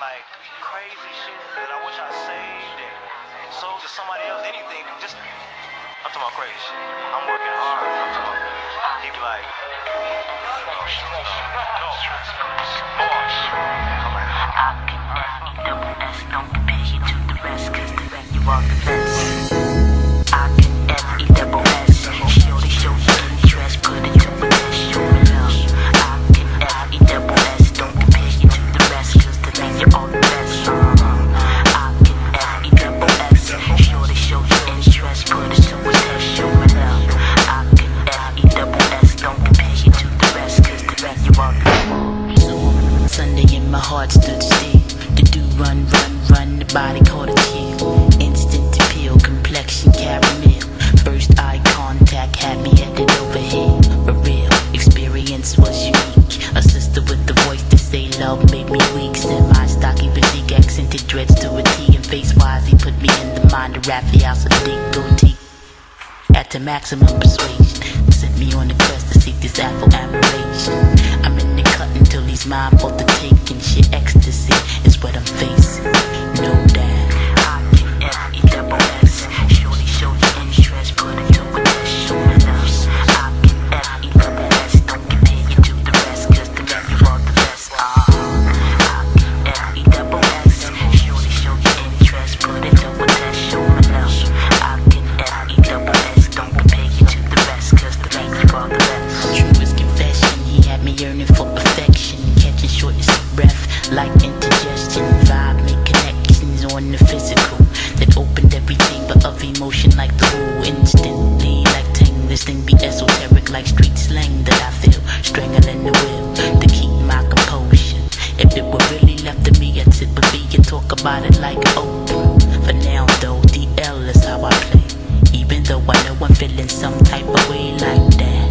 like crazy shit that I wish I saved and sold to somebody else, anything. Just, I'm talking about crazy shit. I'm working hard. I'm talking about, he'd be like, I can do the best, don't be to the rest, cause the way you walk stood still. The do run, run, run, the body caught a chill. Instant appeal, complexion caramel. First eye contact had me headed over here. For real, experience was unique. A sister with the voice to say love made me weak. Sent my stocky physique, accented dreads to a T. And face wise, he put me in the mind of Raphael Saadiq Goatee. At the maximum persuasion, sent me on the quest to seek this apple admiration. I'm in the cut until he's mindful. This thing be esoteric like street slang that I feel. Strangling the will to keep my composure. If it were really left to me, I'd sit with me and talk about it like open For now though, DL is how I play. Even though I know I'm feeling some type of way like that.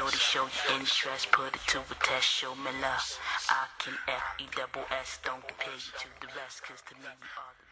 shorty show your interest, put it to a test, show me love. I can F E double S, don't compare you to the rest, cause to me you are the